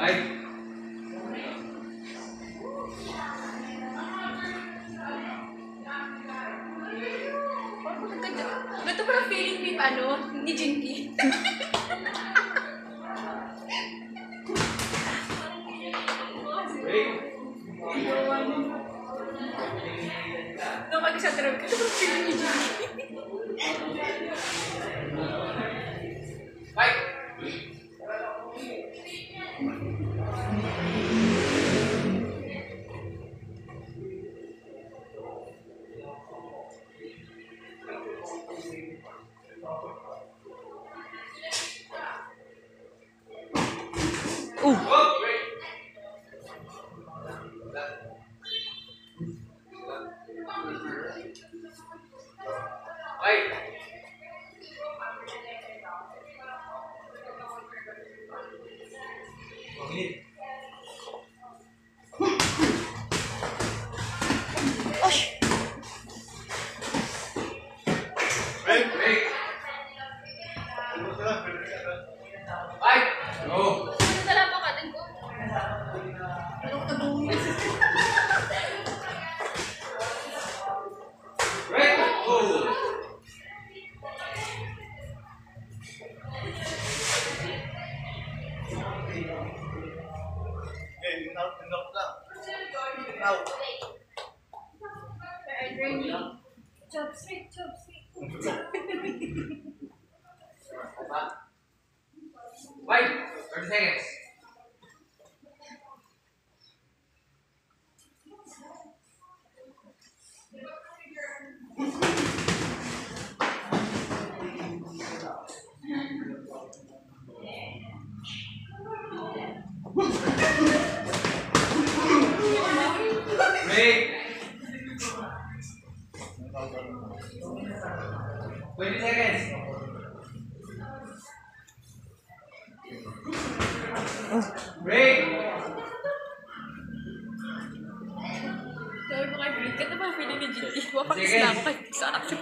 Fight! Ganito pala feeling ni, ano, ni Jinky. Nung mag-isa trip, ganito pala feeling ni Jinky. Wait. Chopstick, chopstick. Fight! 30 seconds. Break! 20 seconds. Break! Mapakis na ako kay sa akin.